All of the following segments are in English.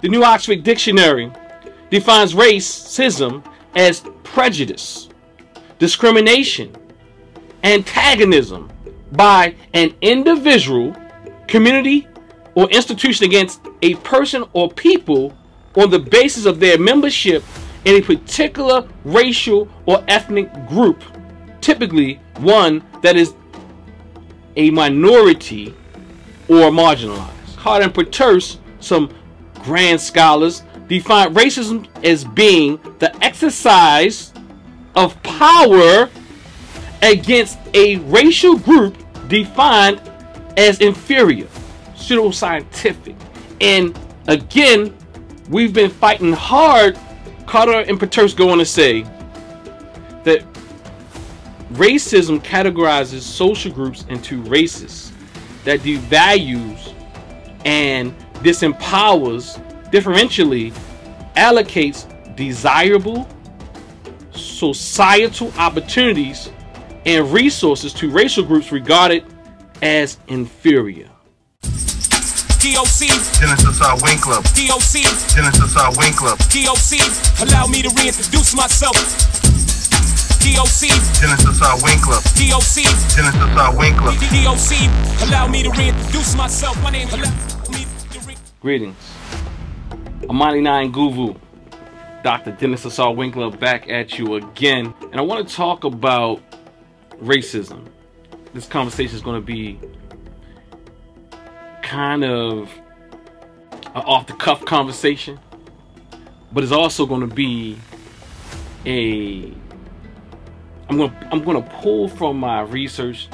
The New Oxford Dictionary defines racism as prejudice, discrimination, antagonism by an individual, community, or institution against a person or people on the basis of their membership in a particular racial or ethnic group, typically one that is a minority or marginalized. Carter and Pieterse, some grand scholars, define racism as being the exercise of power against a racial group defined as inferior, pseudoscientific. And again, we've been fighting hard. Carter and Pieterse go on to say that racism categorizes social groups into races that devalues and disempowers, differentially allocates desirable societal opportunities and resources to racial groups regarded as inferior. DOC, Genesis R. Wing Club. DOC, Genesis R. Wing Club. DOC, allow me to reintroduce myself. DOC, Genesis R. Wing Club. DOC, Genesis R. Wing Club. DOC, allow me to reintroduce myself. My name, Greetings. Amani Nine Guvu, Dr. Dennis R. Winkler back at you again. And I want to talk about racism. This conversation is going to be kind of an off the cuff conversation, but it's also going to be a I'm going to I'm going to pull from my research,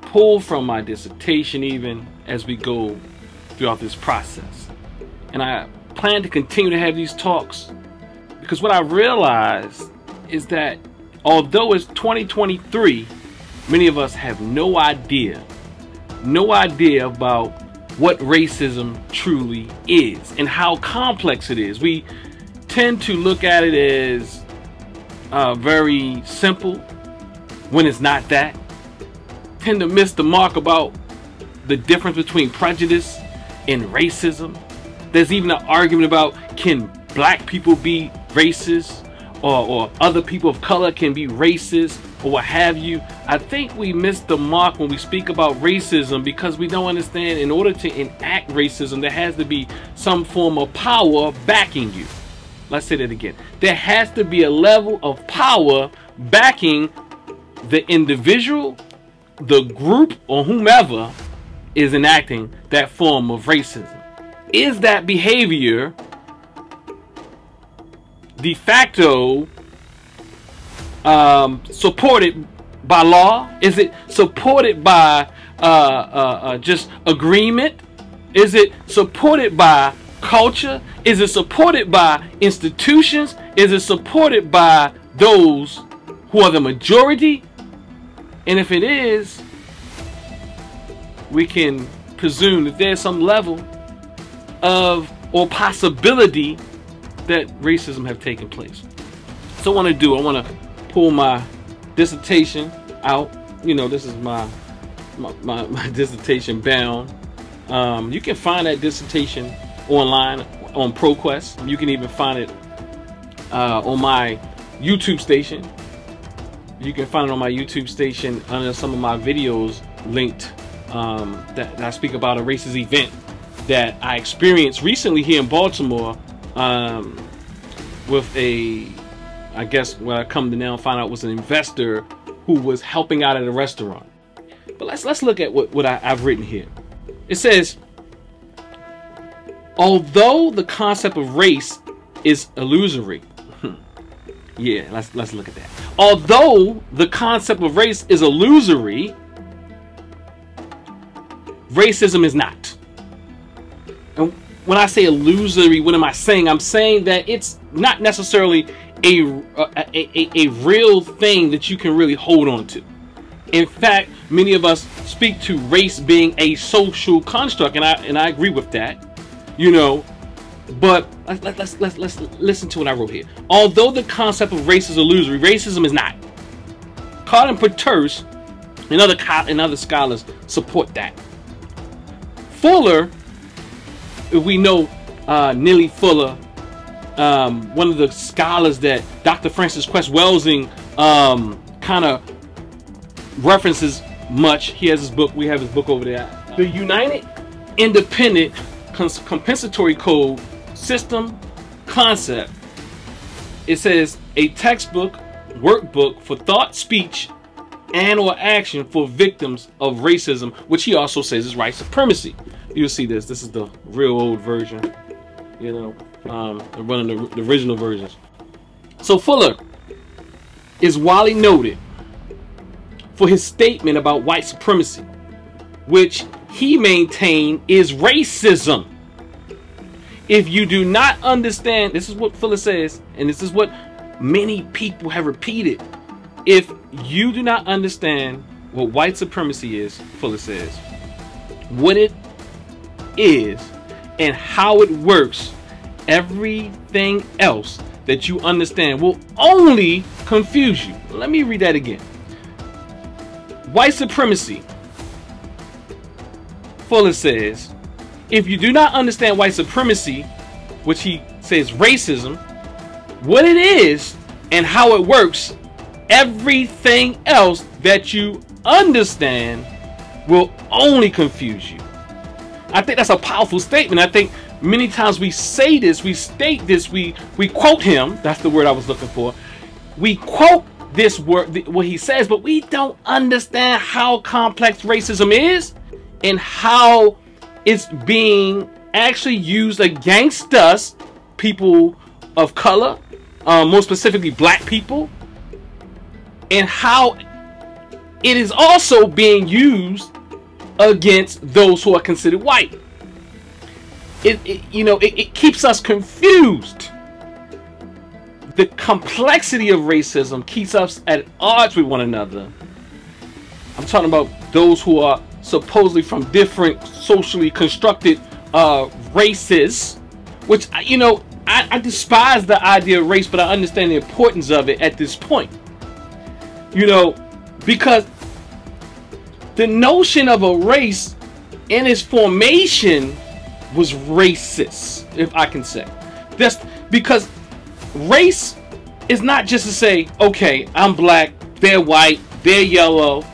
pull from my dissertation even as we go throughout this process. And I plan to continue to have these talks because what I realized is that although it's 2023, many of us have no idea, no idea about what racism truly is and how complex it is. We tend to look at it as uh, very simple when it's not that. Tend to miss the mark about the difference between prejudice and racism. There's even an argument about can black people be racist or, or other people of color can be racist or what have you. I think we miss the mark when we speak about racism because we don't understand in order to enact racism, there has to be some form of power backing you. Let's say that again. There has to be a level of power backing the individual, the group, or whomever is enacting that form of racism. Is that behavior de facto um, supported by law? Is it supported by uh, uh, uh, just agreement? Is it supported by culture? Is it supported by institutions? Is it supported by those who are the majority? And if it is, we can presume that there's some level of or possibility that racism have taken place. So I want to do, I want to pull my dissertation out. You know, this is my my, my, my dissertation bound. Um, you can find that dissertation online on ProQuest. You can even find it uh, on my YouTube station. You can find it on my YouTube station under some of my videos linked um, that, that I speak about a racist event that I experienced recently here in Baltimore um, with a, I guess what I come to now find out was an investor who was helping out at a restaurant. But let's let's look at what, what I, I've written here. It says, although the concept of race is illusory. yeah, let's let's look at that. Although the concept of race is illusory, racism is not. And when I say illusory, what am I saying? I'm saying that it's not necessarily a, a, a, a real thing that you can really hold on to. In fact, many of us speak to race being a social construct, and I and I agree with that. You know, but let's let's let's let's listen to what I wrote here. Although the concept of race is illusory, racism is not. And Pieterse and other and other scholars support that. Fuller, we know uh, Fuller, um, one of the scholars that Dr. Frances Cress Welsing um, kind of references much. He has his book. We have his book over there. The United Independent Compensatory Code System Concept. It says a textbook, workbook for thought, speech, and or action for victims of racism, which he also says is white supremacy. You'll see this. This is the real old version. You know, um, running the, the original versions. So Fuller is widely noted for his statement about white supremacy, which he maintained is racism. If you do not understand, this is what Fuller says, and this is what many people have repeated. If you do not understand what white supremacy is, Fuller says, what it is and how it works, everything else that you understand will only confuse you. Let me read that again. White supremacy. Fuller says, if you do not understand white supremacy, which he says racism, what it is and how it works, everything else that you understand will only confuse you. I think that's a powerful statement. I think many times we say this, we state this, we we quote him. That's the word I was looking for. We quote this word, what he says, but we don't understand how complex racism is and how it's being actually used against us, people of color, um, more specifically black people, and how it is also being used against those who are considered white. It, it you know, it, it keeps us confused. The complexity of racism keeps us at odds with one another. I'm talking about those who are supposedly from different socially constructed uh, races, which you know I, I despise the idea of race, but I understand the importance of it at this point. You know, because the notion of a race in its formation was racist, if I can say. That's because race is not just to say, okay, I'm black, they're white, they're yellow.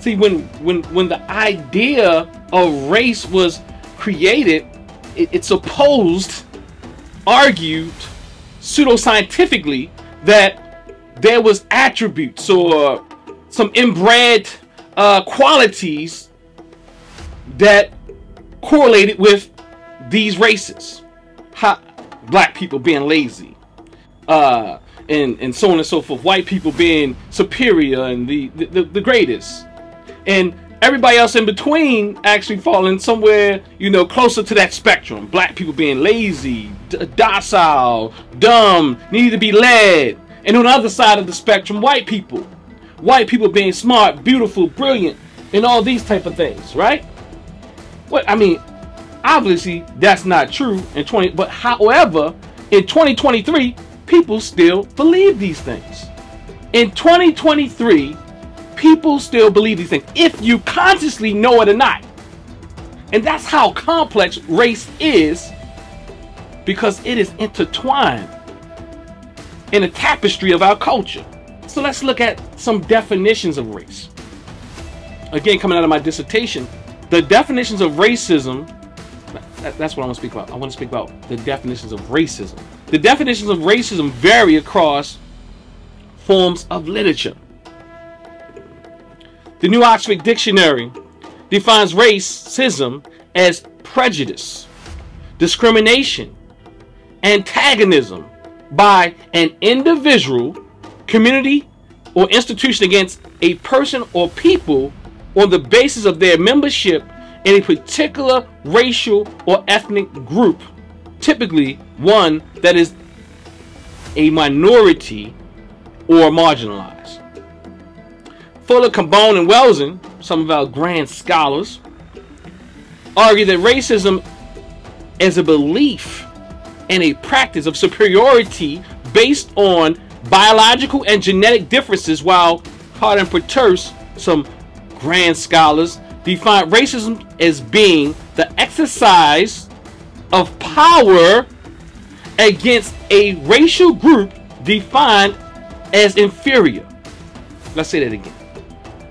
See, when when when the idea of race was created, it, it supposed, argued, pseudoscientifically that there was attributes or some inbred uh, qualities that correlated with these races. Black people being lazy, uh, and and so on and so forth. White people being superior and the the, the greatest, and everybody else in between actually falling somewhere you know closer to that spectrum. Black people being lazy, docile, dumb, need to be led, and on the other side of the spectrum, white people, white people being smart, beautiful, brilliant, and all these type of things, right? What I mean, obviously that's not true in 20 but however in 2023 people still believe these things. In 2023 people still believe these things if you consciously know it or not. And that's how complex race is because it is intertwined in a tapestry of our culture so let's look at some definitions of race again coming out of my dissertation the definitions of racism that's what I want to speak about. I want to speak about the definitions of racism. The definitions of racism vary across forms of literature. The New Oxford Dictionary defines racism as prejudice, discrimination, antagonism by an individual, community, or institution against a person or people on the basis of their membership in a particular racial or ethnic group, typically one that is a minority or marginalized. Fuller, Kambon, and Welsing, some of our grand scholars, argue that racism is a belief and a practice of superiority based on biological and genetic differences, while Hart and Pieterse, some grand scholars, define racism as being the exercise of power against a racial group defined as inferior. Let's say that again.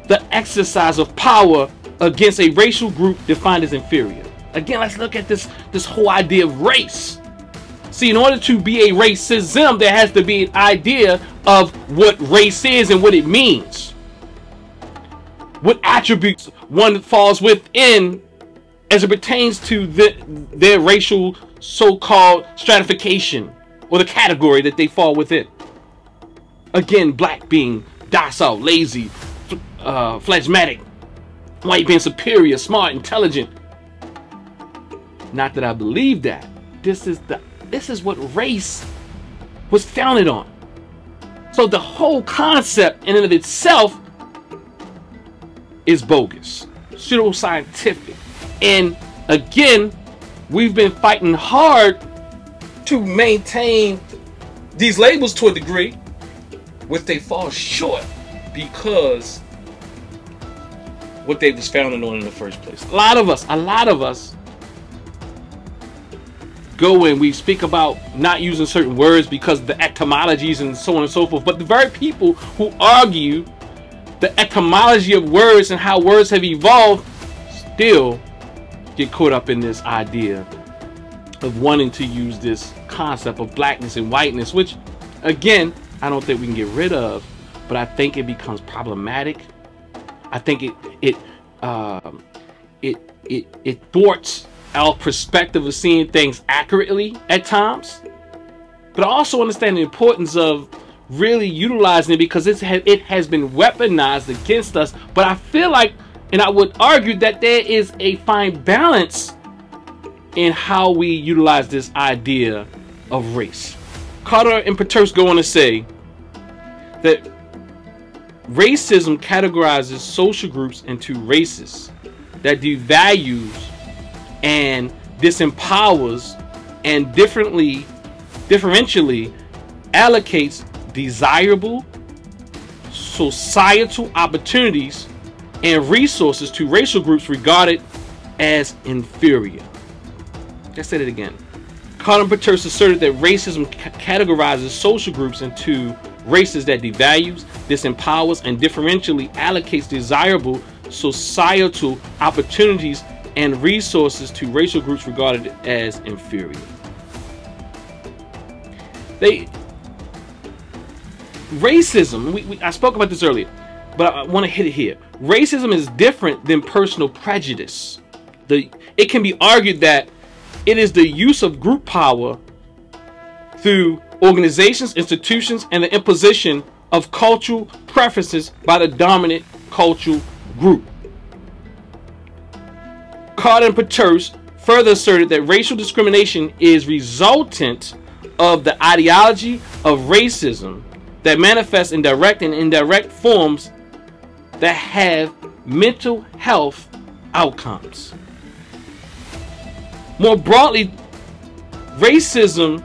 The exercise of power against a racial group defined as inferior. Again, let's look at this this whole idea of race. See, in order to be a racism, there has to be an idea of what race is and what it means. What attributes one falls within as it pertains to the, their racial so-called stratification or the category that they fall within. Again, black being docile, lazy, uh, phlegmatic, white being superior, smart, intelligent. Not that I believe that. This is the this is what race was founded on. So the whole concept in and of itself is bogus, pseudoscientific. And again, we've been fighting hard to maintain these labels to a degree, which they fall short because what they was founded on in the first place. A lot of us, a lot of us go and we speak about not using certain words because the etymologies and so on and so forth. But the very people who argue the etymology of words and how words have evolved still get caught up in this idea of wanting to use this concept of blackness and whiteness, which again, I don't think we can get rid of, but I think it becomes problematic. I think it it um, it it it thwarts our perspective of seeing things accurately at times. But I also understand the importance of really utilizing it because it's it has been weaponized against us. But I feel like, and I would argue that there is a fine balance in how we utilize this idea of race. Carter and Pieterse go on to say that racism categorizes social groups into races that devalues and disempowers and differently differentially allocates desirable societal opportunities and resources to racial groups regarded as inferior. I said it again. Carter Pieterse asserted that racism categorizes social groups into races that devalues, disempowers, and differentially allocates desirable societal opportunities and resources to racial groups regarded as inferior. They racism. We, we, I spoke about this earlier, but I, I want to hit it here. Racism is different than personal prejudice. The it can be argued that it is the use of group power through organizations, institutions, and the imposition of cultural preferences by the dominant cultural group. Carter and Pieterse further asserted that racial discrimination is resultant of the ideology of racism that manifests in direct and indirect forms that have mental health outcomes. More broadly, racism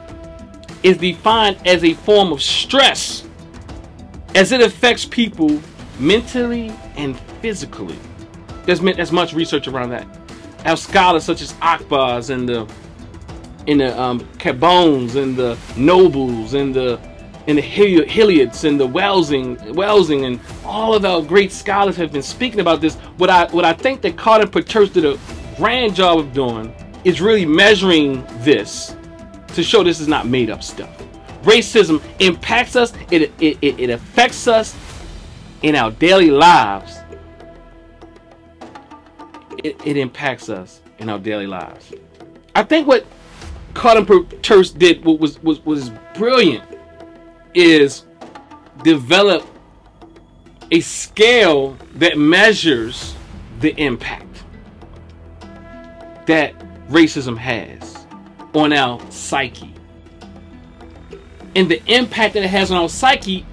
is defined as a form of stress as it affects people mentally and physically. There's, there's much research around that. Have scholars such as Akbars and the in the um, Kambons and the Nobles and the and the Hilliards and the Welsing, Welsing and all of our great scholars have been speaking about this. What I what I think that Carter Pieterse did a grand job of doing is really measuring this to show this is not made up stuff. Racism impacts us, it, it, it, it affects us in our daily lives. It, it impacts us in our daily lives. I think what Carter Pieterse did what was, was, was brilliant is develop a scale that measures the impact that racism has on our psyche. And the impact that it has on our psyche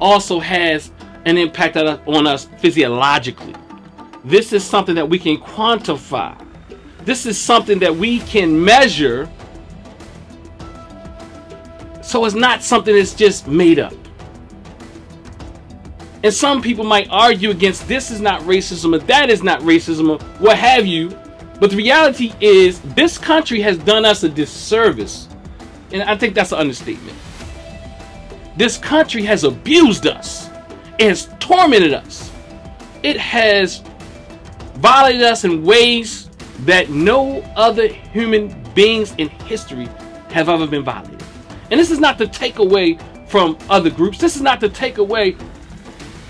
also has an impact on us physiologically. This is something that we can quantify. This is something that we can measure. So it's not something that's just made up. And some people might argue against this is not racism or that is not racism or what have you. But the reality is, this country has done us a disservice. And I think that's an understatement. This country has abused us, it has tormented us, it has violated us in ways that no other human beings in history have ever been violated. And this is not to take away from other groups. This is not to take away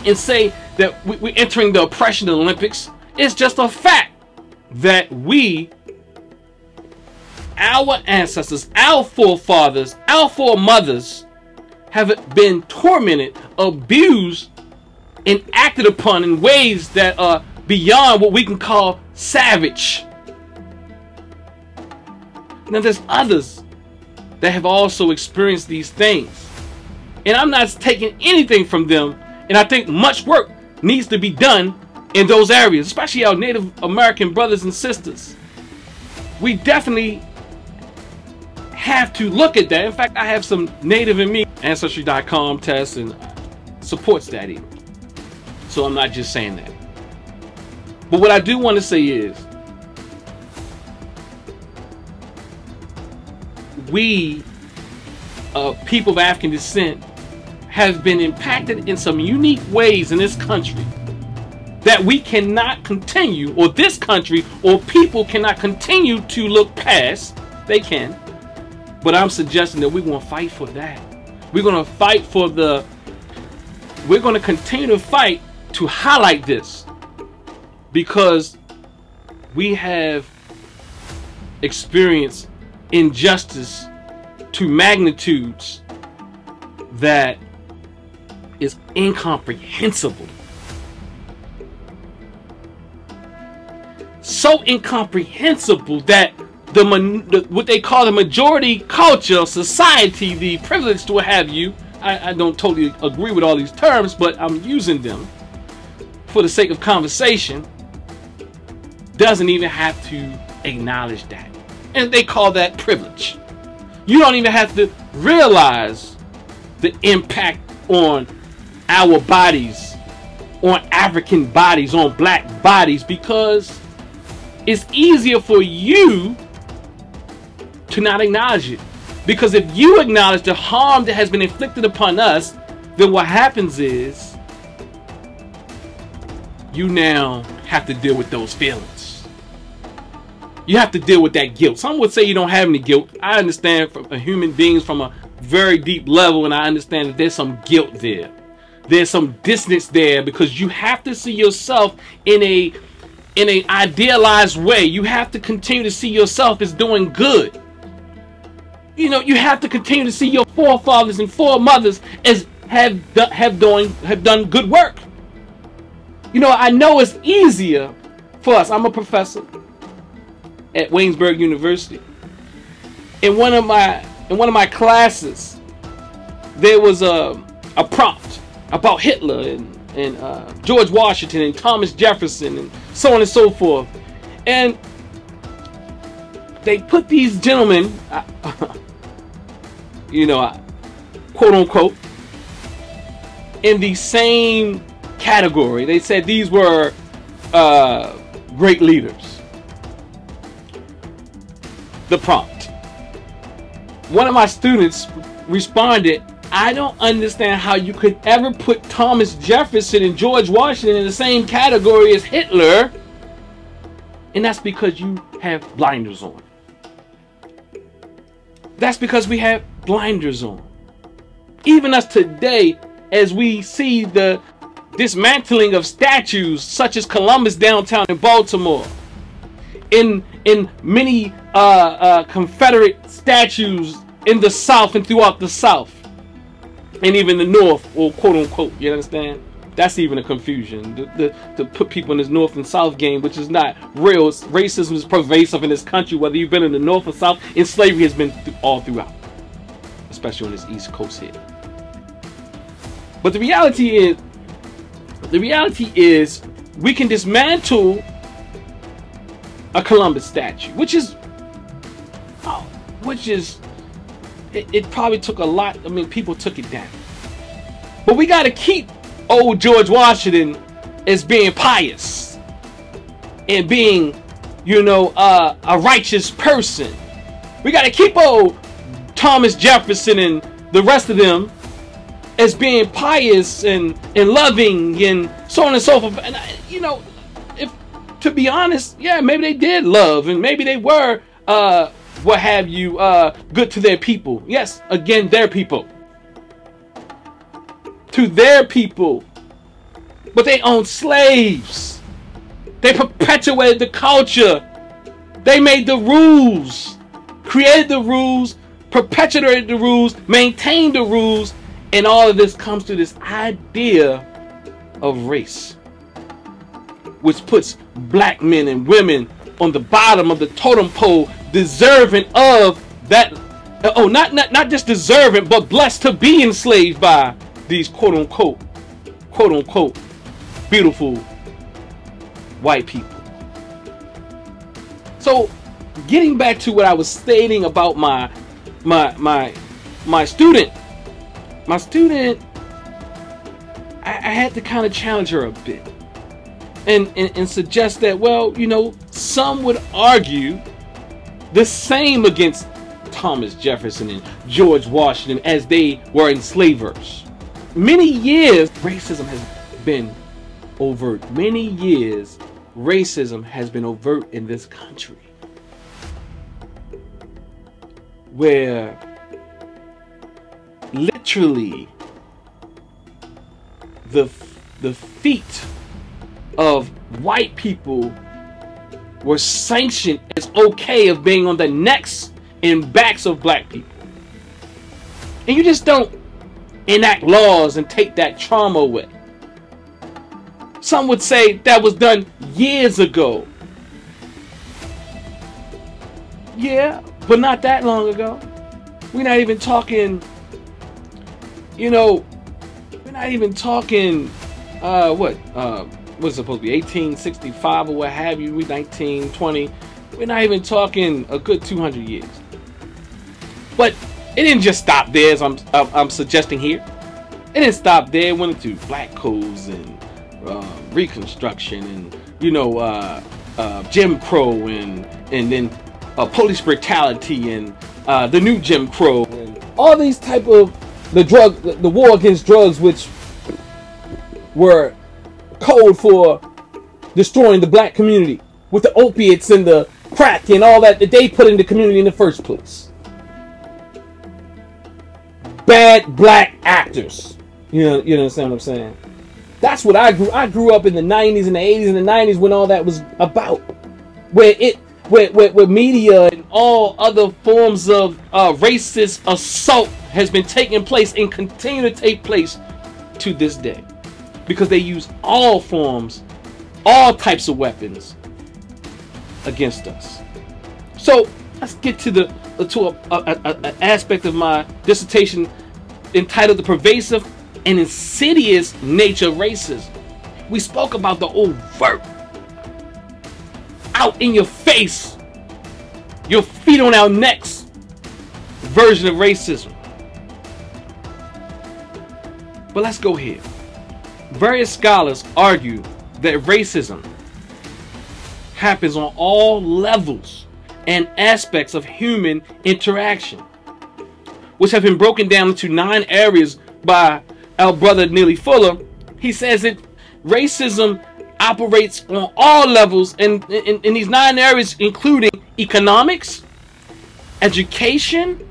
and say that we, we're entering the oppression of the Olympics. It's just a fact that we, our ancestors, our forefathers, our foremothers, have been tormented, abused, and acted upon in ways that are beyond what we can call savage. Now, there's others that have also experienced these things. And I'm not taking anything from them. And I think much work needs to be done in those areas, especially our Native American brothers and sisters. We definitely have to look at that. In fact, I have some Native in me Ancestry.com tests and supports that even. So I'm not just saying that. But what I do want to say is we, uh, people of African descent, have been impacted in some unique ways in this country that we cannot continue, or this country or people cannot continue to look past. They can. But I'm suggesting that we're going to fight for that. We're going to fight for the. We're going to continue to fight to highlight this because we have experienced injustice to magnitudes that is incomprehensible. So incomprehensible that the, the, what they call the majority culture, society, the privileged to have you. I, I don't totally agree with all these terms, but I'm using them for the sake of conversation. Doesn't even have to acknowledge that, and they call that privilege. You don't even have to realize the impact on our bodies, on African bodies, on black bodies, because it's easier for you to not acknowledge it. Because if you acknowledge the harm that has been inflicted upon us, then what happens is you now have to deal with those feelings. You have to deal with that guilt. Some would say you don't have any guilt. I understand from human beings from a very deep level, and I understand that there's some guilt there. There's some distance there because you have to see yourself in a in an idealized way. You have to continue to see yourself as doing good you know, you have to continue to see your forefathers and foremothers as have have doing have done good work. You know, I know it's easier for us. I'm a professor at Waynesburg University. In one of my in one of my classes, there was a a prompt about Hitler and and uh, George Washington and Thomas Jefferson and so on and so forth, and they put these gentlemen. you know, quote unquote, in the same category. They said these were uh, great leaders. The prompt. One of my students responded, I don't understand how you could ever put Thomas Jefferson and George Washington in the same category as Hitler. And that's because you have blinders on. That's because we have blinders on. Even us today, as we see the dismantling of statues such as Columbus downtown in Baltimore, in in many uh, uh, Confederate statues in the South and throughout the South, and even the North, or quote unquote, you understand? That's even a confusion. The, to put people in this North and South game, which is not real. Racism is pervasive in this country, whether you've been in the North or South, and slavery has been th all throughout especially on this East Coast here. But the reality is, the reality is, we can dismantle a Columbus statue, which is, oh, which is, it, it probably took a lot. I mean, people took it down, but we got to keep old George Washington as being pious and being, you know, uh, a righteous person. We got to keep old Thomas Jefferson and the rest of them as being pious and, and loving and so on and so forth. And, you know, to be honest, yeah, maybe they did love and maybe they were, uh, what have you, uh, good to their people. Yes, again, their people. To their people. But they owned slaves. They perpetuated the culture. They made the rules, created the rules, perpetuated the rules, maintained the rules, and all of this comes to this idea of race, which puts black men and women on the bottom of the totem pole, deserving of that. Oh, not not not just deserving, but blessed to be enslaved by these quote unquote, quote unquote, beautiful white people. So, getting back to what I was stating about my my my my student, my student, I, I had to kind of challenge her a bit, and, and and suggest that well, you know, some would argue the same against Thomas Jefferson and George Washington as they were enslavers. Many years, racism has been overt. Many years, racism has been overt in this country. Where literally the the feet of white people were sanctioned as okay of being on the necks and backs of black people. And you just don't enact laws and take that trauma away. Some would say that was done years ago. Yeah, but not that long ago. We're not even talking, you know, we're not even talking, uh, what, uh, what's supposed to be 1865 or what have you, we 1920. We're not even talking a good 200 years. But it didn't just stop there, as I'm, I'm suggesting here. It didn't stop there. It went into black codes and uh, Reconstruction and you know uh, uh, Jim Crow and and then police brutality and uh, the new Jim Crow and all these type of the drug the war against drugs which were code for destroying the black community with the opiates and the crack and all that that they put in the community in the first place. Bad black actors. You know, you understand what I'm saying? That's what I grew. I grew up in the 90s and the 80s and the 90s when all that was about. Where it, where, where, where media and all other forms of uh, racist assault has been taking place and continue to take place to this day. Because they use all forms, all types of weapons against us. So let's get to the uh, to a, a, a, a aspect of my dissertation entitled "The Pervasive and insidious nature of racism. We spoke about the overt, out in your face, your feet on our necks version of racism. But let's go here. Various scholars argue that racism happens on all levels and aspects of human interaction, which have been broken down into nine areas by our brother Neely Fuller, he says that racism operates on all levels in, in, in these nine areas, including economics, education,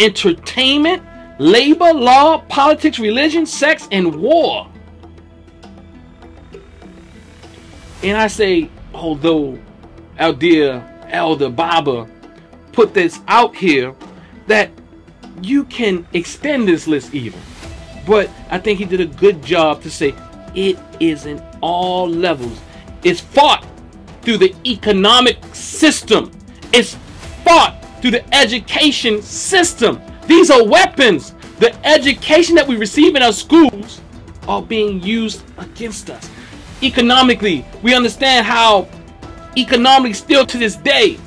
entertainment, labor, law, politics, religion, sex, and war. And I say, although dear Elder Baba put this out here, that you can extend this list even. But I think he did a good job to say it is in all levels. It's fought through the economic system. It's fought through the education system. These are weapons. The education that we receive in our schools are being used against us. Economically, we understand how economically still to this day,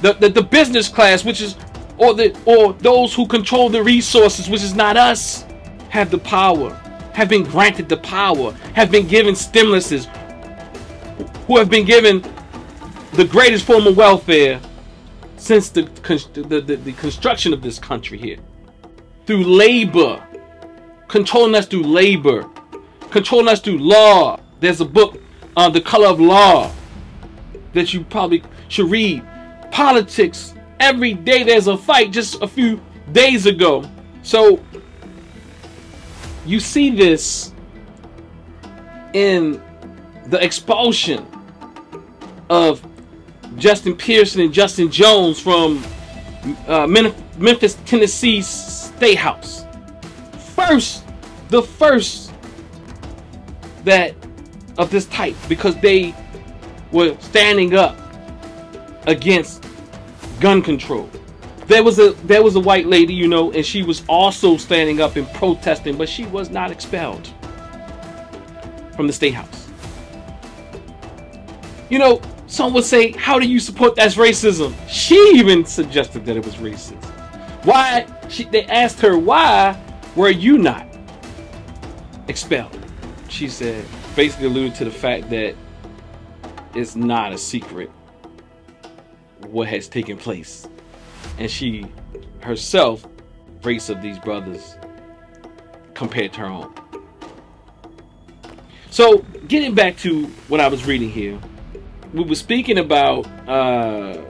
the, the, the business class, which is or the or those who control the resources, which is not us, have the power, have been granted the power, have been given stimuluses, who have been given the greatest form of welfare since the, the, the, the construction of this country here. Through labor, controlling us through labor, controlling us through law. There's a book, uh, The Color of Law, that you probably should read. Politics, every day there's a fight, just a few days ago. So, you see this in the expulsion of Justin Pearson and Justin Jones from uh, Memphis, Tennessee State House. First, the first that of this type because they were standing up against gun control. There was a there was a white lady, you know, and she was also standing up and protesting, but she was not expelled from the state house. You know, some would say, how do you support that's racism? She even suggested that it was racist. Why? She, they asked her, why were you not expelled? She said, basically alluded to the fact that it's not a secret what has taken place. And she herself, race of these brothers compared to her own. So, getting back to what I was reading here, we were speaking about uh,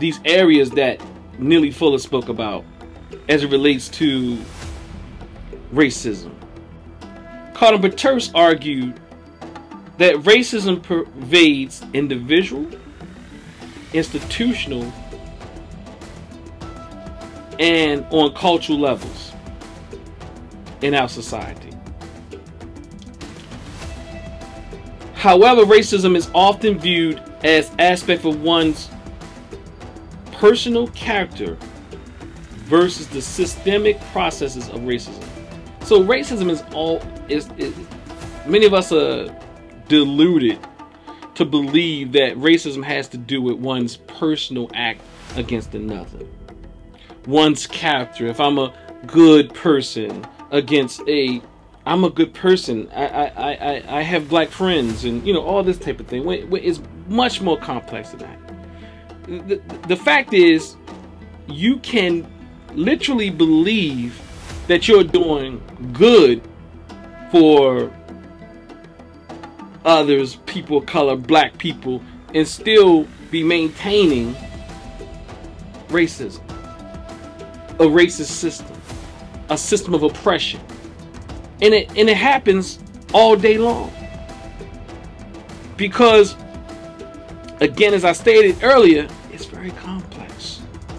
these areas that Neely Fuller spoke about as it relates to racism. Carter Pieterse argued that racism pervades individual, institutional, and on cultural levels in our society. However, racism is often viewed as aspect of one's personal character versus the systemic processes of racism. So racism is all is, is many of us are deluded to believe that racism has to do with one's personal act against another. One's character. If I'm a good person against a I'm a good person. I, I, I, I have black friends and, you know, all this type of thing. It's much more complex than that. The, the fact is, you can literally believe that you're doing good for others, people of color, black people, and still be maintaining racism, a racist system, a system of oppression. And it and it happens all day long. Because again as i stated earlier it's very complex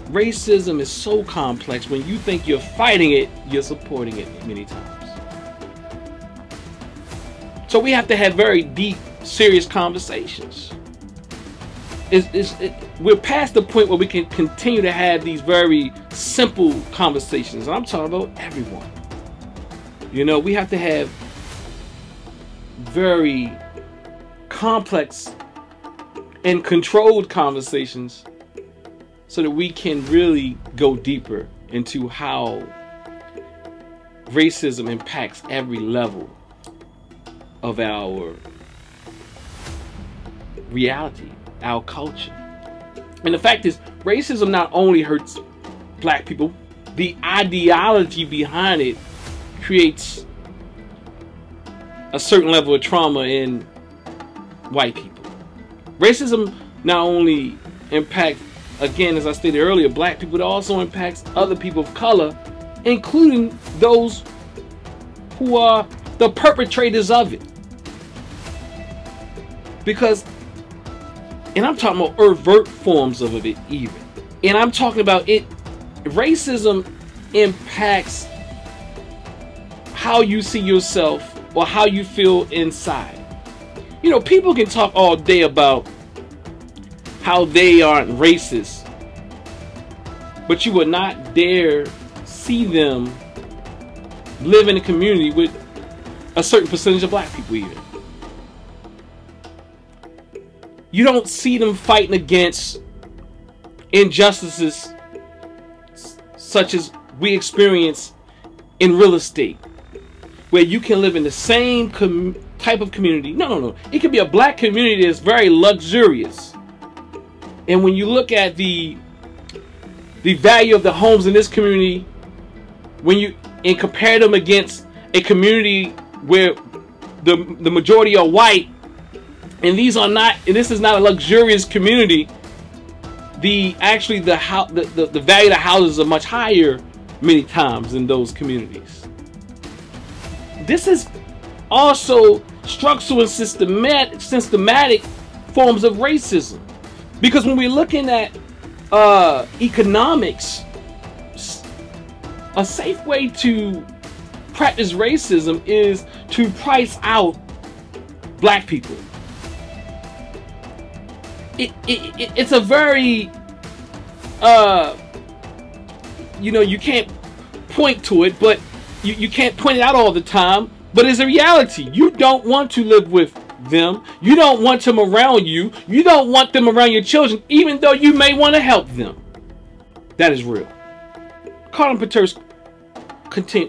racism is so complex when you think you're fighting it you're supporting it many times. So we have to have very deep serious conversations. It's, it's, it, we're past the point where we can continue to have these very simple conversations and i'm talking about everyone. You know, we have to have very complex and controlled conversations so that we can really go deeper into how racism impacts every level of our reality, our culture. And the fact is, racism not only hurts black people, the ideology behind it creates a certain level of trauma in white people. Racism not only impacts, again, as I stated earlier, black people, it also impacts other people of color, including those who are the perpetrators of it. Because, and I'm talking about overt forms of it, even. And I'm talking about it, racism impacts how you see yourself or how you feel inside. You know, people can talk all day about how they aren't racist, but you would not dare see them live in a community with a certain percentage of black people either. You don't see them fighting against injustices such as we experience in real estate where you can live in the same type of community. No, no, no. It could be a black community that's very luxurious. And when you look at the the value of the homes in this community, when you and compare them against a community where the the majority are white, and these are not, and this is not a luxurious community. The actually the how the, the, the value of the houses are much higher many times in those communities. This is also structural and systematic, systematic forms of racism. Because when we're looking at uh, economics, a safe way to practice racism is to price out black people. It, it, it, it's a very, uh, you know, you can't point to it, but you, you can't point it out all the time. But it's a reality. You don't want to live with them. You don't want them around you. You don't want them around your children, even though you may want to help them. That is real. Colin Pieterse continue,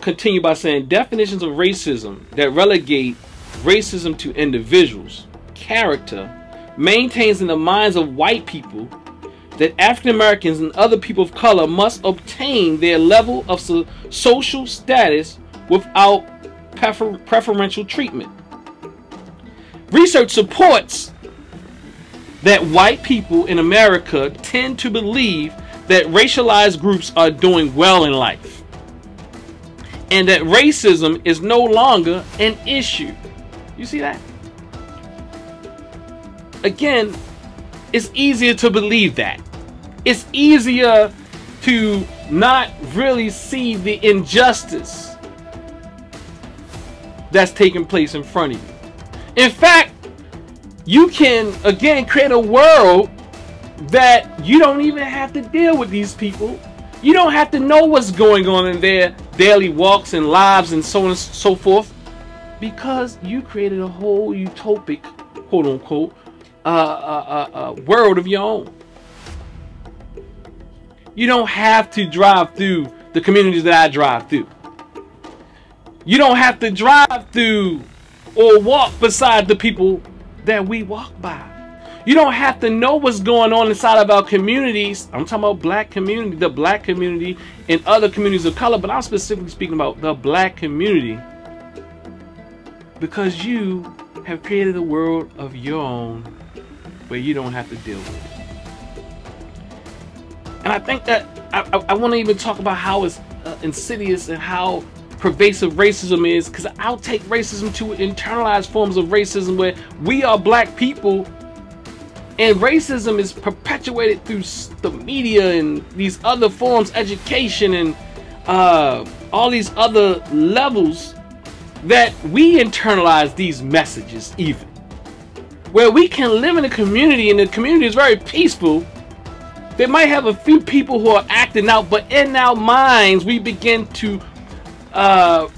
continue by saying definitions of racism that relegate racism to individuals, character, maintains in the minds of white people that African Americans and other people of color must obtain their level of so social status without prefer preferential treatment. Research supports that white people in America tend to believe that racialized groups are doing well in life and that racism is no longer an issue. You see that? Again, it's easier to believe that. It's easier to not really see the injustice that's taking place in front of you. In fact, you can again create a world that you don't even have to deal with these people. You don't have to know what's going on in their daily walks and lives and so on and so forth because you created a whole utopic, quote unquote, uh, uh, uh, uh, world of your own. You don't have to drive through the communities that I drive through. You don't have to drive through or walk beside the people that we walk by. You don't have to know what's going on inside of our communities. I'm talking about black community, the black community, and other communities of color, but I'm specifically speaking about the black community. Because you have created a world of your own where you don't have to deal with it. And I think that I, I, I want to even talk about how it's uh, insidious and how pervasive racism is because I'll take racism to internalized forms of racism where we are black people and racism is perpetuated through the media and these other forms, education and uh, all these other levels that we internalize these messages even. Where we can live in a community and the community is very peaceful, they might have a few people who are acting out, but in our minds we begin to uh,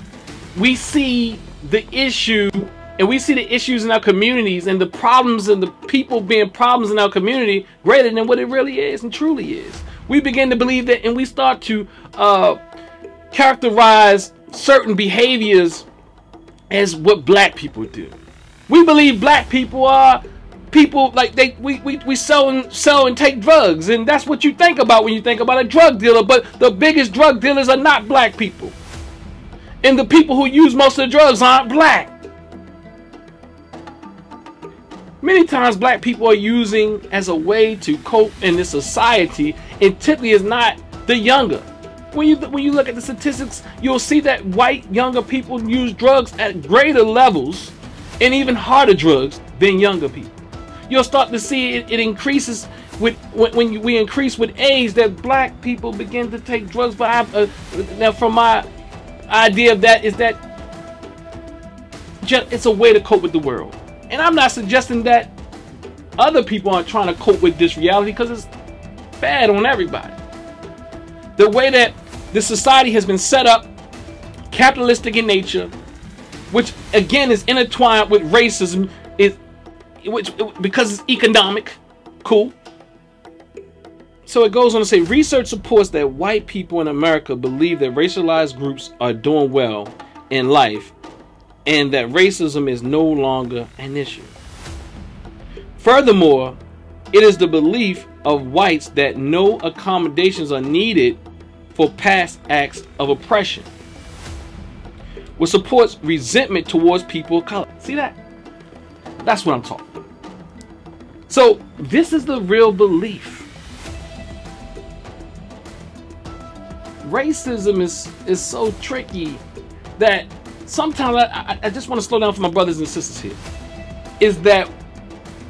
we see the issue and we see the issues in our communities and the problems and the people being problems in our community greater than what it really is and truly is. We begin to believe that and we start to uh, characterize certain behaviors as what black people do. We believe black people are people like they we, we, we sell and sell and take drugs and that's what you think about when you think about a drug dealer but the biggest drug dealers are not black people and the people who use most of the drugs aren't black. Many times black people are using as a way to cope in this society and typically is not the younger. When you when you look at the statistics, you'll see that white younger people use drugs at greater levels and even harder drugs than younger people. You'll start to see it, it increases with when, when you, we increase with age that black people begin to take drugs. But I, uh, now, from my idea of that is that it's a way to cope with the world. And I'm not suggesting that other people aren't trying to cope with this reality because it's bad on everybody. The way that the society has been set up, capitalistic in nature, which again is intertwined with racism, is which because it's economic, cool. So it goes on to say research supports that white people in America believe that racialized groups are doing well in life and that racism is no longer an issue. Furthermore, it is the belief of whites that no accommodations are needed for past acts of oppression, which supports resentment towards people of color. See that? That's what I'm talking about. So, this is the real belief. Racism is, is so tricky that sometimes I, I, just want to slow down for my brothers and sisters here. Is that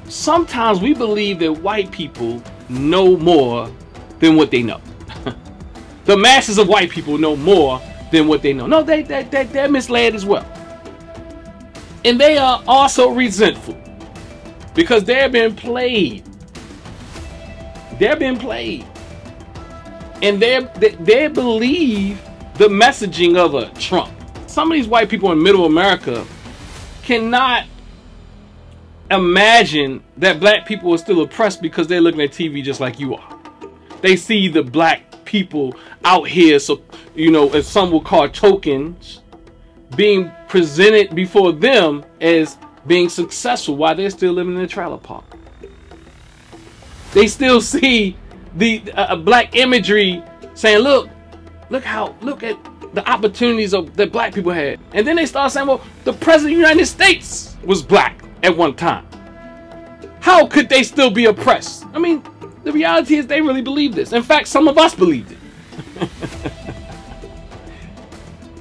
sometimes we believe that white people know more than what they know. the masses of white people know more than what they know. No, they, they, they, they're misled as well. And they are also resentful because they're being played. They're being played. And they they believe the messaging of a Trump. Some of these white people in middle America cannot imagine that black people are still oppressed because they're looking at TV just like you are. They see the black people out here, so you know, as some will call tokens, being presented before them as being successful while they're still living in a trailer park. They still see the uh, black imagery saying, "Look, look how look at the opportunities of that black people had." And then they start saying, "Well, the president of the United States was black at one time. How could they still be oppressed?" I mean, the reality is they really believe this. In fact, some of us believed it.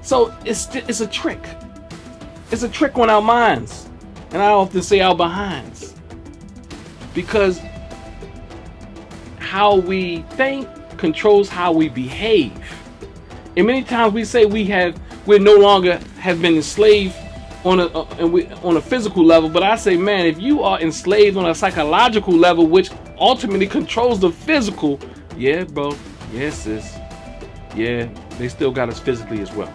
so it's it's a trick. It's a trick on our minds, and I often say our behinds, because how we think controls how we behave. And many times we say we have we no longer have been enslaved on a uh, we, on a physical level, but I say, man, if you are enslaved on a psychological level, which ultimately controls the physical, yeah, bro, yes, sis, yeah, they still got us physically as well.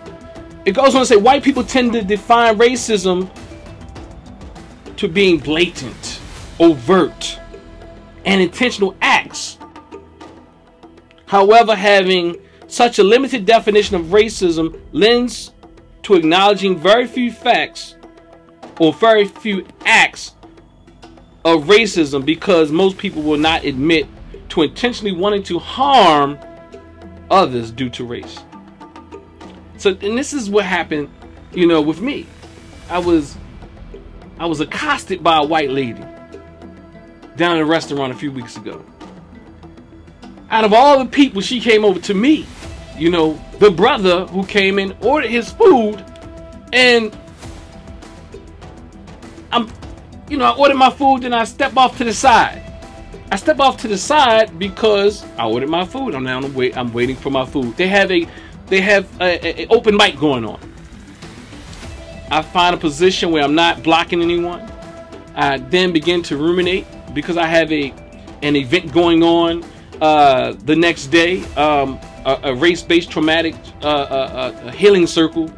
It goes on to say white people tend to define racism to being blatant, overt, and intentional acts However, having such a limited definition of racism lends to acknowledging very few facts or very few acts of racism because most people will not admit to intentionally wanting to harm others due to race. So, and this is what happened, you know, with me. I was I was accosted by a white lady down in a restaurant a few weeks ago out of all the people, she came over to me. You know, the brother who came in, ordered his food, and I'm, you know, I ordered my food, and I step off to the side. I step off to the side because I ordered my food. I'm now wait. I'm waiting for my food. They have a, they have a, a, a open mic going on. I find a position where I'm not blocking anyone. I then begin to ruminate because I have a an event going on uh, the next day, um, a, a race-based traumatic uh, uh, uh healing circle,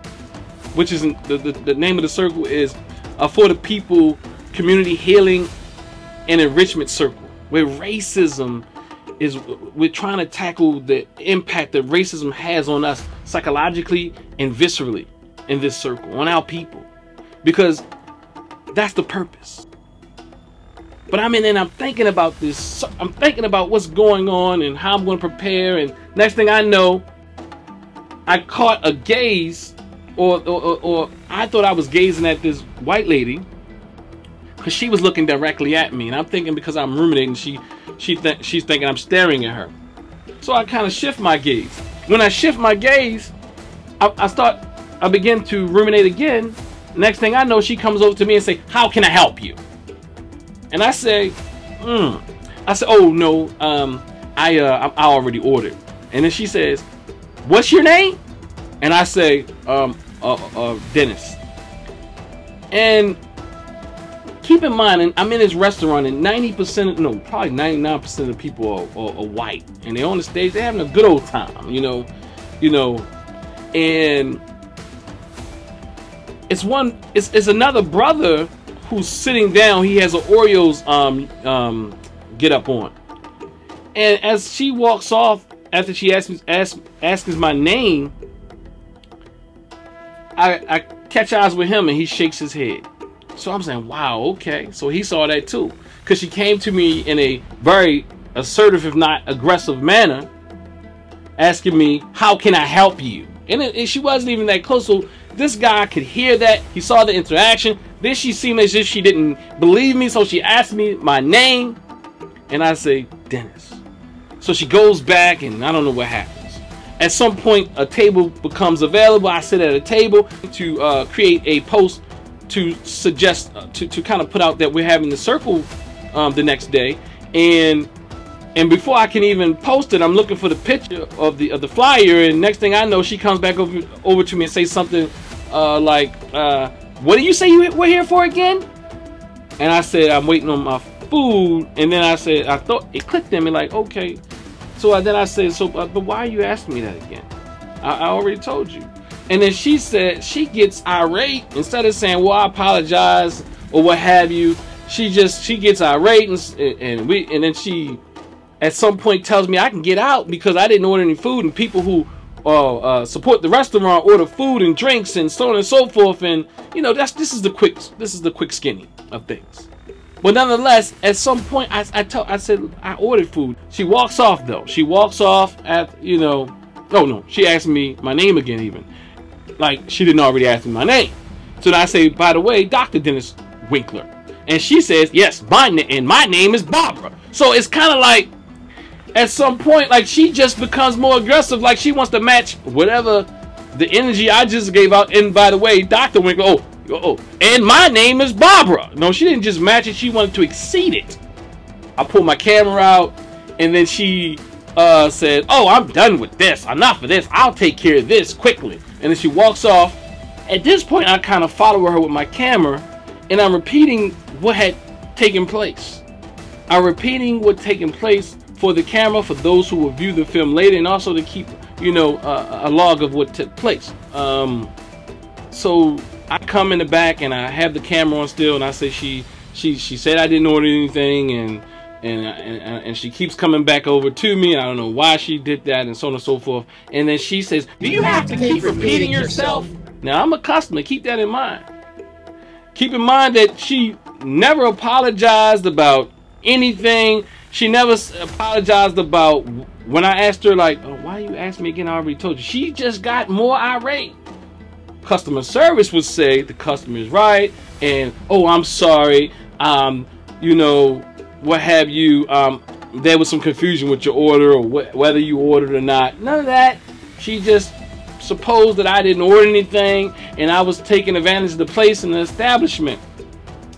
which is the, the, the, name of the circle is uh, for the people community healing and enrichment circle, where racism is we're trying to tackle the impact that racism has on us psychologically and viscerally in this circle on our people. Because that's the purpose but I'm in and I'm thinking about this. I'm thinking about what's going on and how I'm going to prepare. And next thing I know, I caught a gaze, or, or, or I thought I was gazing at this white lady because she was looking directly at me. And I'm thinking because I'm ruminating, she, she th she's thinking I'm staring at her. So I kind of shift my gaze. When I shift my gaze, I, I start, I begin to ruminate again. Next thing I know, she comes over to me and say, "How can I help you?" And I say, hmm. I said, oh no, um, I uh, I already ordered. And then she says, what's your name? And I say, um, uh, uh, Dennis. And keep in mind, I'm in this restaurant, and 90%, no, probably 99% of the people are, are, are, white, and they're on the stage, they're having a good old time, you know, you know, and it's one, it's, it's another brother who's sitting down, he has an Oreos um, um, get up on. And as she walks off, after she asks, asks, asks my name, I, I catch eyes with him and he shakes his head. So I'm saying, wow, okay. So he saw that too. Because she came to me in a very assertive, if not aggressive manner, asking me, how can I help you? And, it, and she wasn't even that close. So this guy could hear that. He saw the interaction. Then she seemed as if she didn't believe me. So she asked me my name. And I say, Dennis. So she goes back and I don't know what happens. At some point, a table becomes available. I sit at a table to uh, create a post to suggest, uh, to, to kind of put out that we're having the circle um, the next day. And and before I can even post it, I'm looking for the picture of the of the flyer. And next thing I know, she comes back over over to me and say something uh, like, uh, "What do you say you were here for again?" And I said, "I'm waiting on my food." And then I said, "I thought it clicked in me like, okay." So I, then I said, "So, uh, but why are you asking me that again? I, I already told you." And then she said she gets irate instead of saying, "Well, I apologize" or what have you. She just she gets irate and, and we and then she at some point tells me I can get out because I didn't order any food, and people who uh, uh, support the restaurant order food and drinks and so on and so forth. And you know, that's this is the quick this is the quick skinny of things. But nonetheless, at some point, I I, told, I said I ordered food. She walks off though. She walks off at you know, oh no, she asked me my name again even, like she didn't already ask me my name. So then I say, by the way, Dr. Dennis Winkler, and she says, yes, my and my name is Barbara. So it's kind of like at some point, like she just becomes more aggressive, like she wants to match whatever the energy I just gave out. And by the way, Dr. Winkler, oh, oh, and my name is Barbara. No, she didn't just match it, she wanted to exceed it. I pulled my camera out, and then she uh, said, Oh, I'm done with this. Enough of this. I'll take care of this quickly. And then she walks off. At this point, I kind of follow her with my camera, and I'm repeating what had taken place. I'm repeating what taken place for the camera for those who will view the film later and also to keep you know uh, a log of what took place um, so I come in the back and I have the camera on still and I say she she she said I didn't order anything and and, and and she keeps coming back over to me. I don't know why she did that, and so on and so forth. And then she says, "Do you have to keep repeating yourself?" Now I'm a customer. Keep that in mind. Keep in mind that she never apologized about anything. She never apologized about when I asked her, like, oh, why you ask me again? I already told you. She just got more irate. Customer service would say the customer is right, and oh, I'm sorry. Um, you know, what have you? Um, there was some confusion with your order or wh whether you ordered or not. None of that. She just supposed that I didn't order anything and I was taking advantage of the place and the establishment